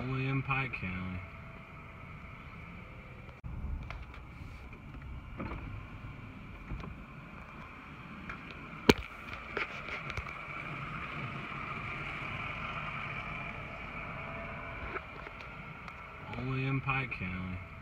Only in Pike County. Only in Pike County.